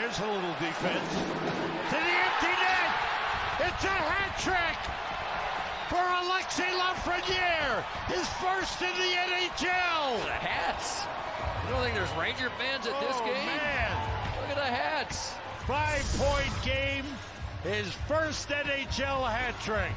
Here's a little defense. To the empty net. It's a hat trick for Alexis Lafrenière. His first in the NHL. The hats. You don't think there's Ranger fans at this oh, game? man. Look at the hats. Five point game. His first NHL hat trick.